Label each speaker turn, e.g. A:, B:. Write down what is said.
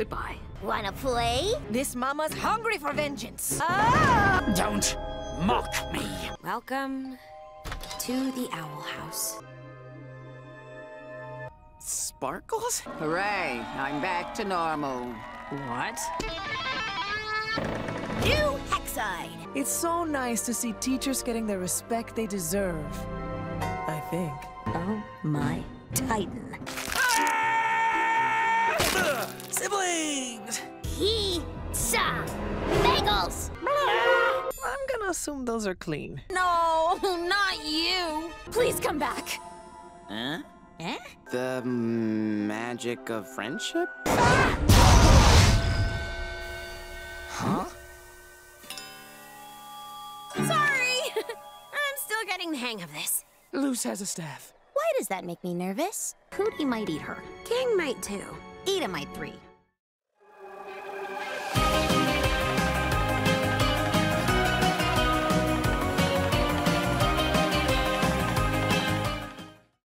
A: Goodbye.
B: Wanna play?
C: This mama's hungry for vengeance. Ah!
D: Don't mock me.
A: Welcome to the Owl House.
D: Sparkles?
E: Hooray, I'm back to normal.
A: What?
B: New Hexside!
C: It's so nice to see teachers getting the respect they deserve. I think.
A: Oh my Titan.
B: Pizza! Bagels!
C: I'm gonna assume those are clean.
A: No, not you. Please come back.
D: Huh?
B: Eh?
D: The magic of friendship? Huh?
B: Sorry! I'm still getting the hang of this.
C: Luz has a staff.
B: Why does that make me nervous? Hooty might eat her. King might too. Eda might three.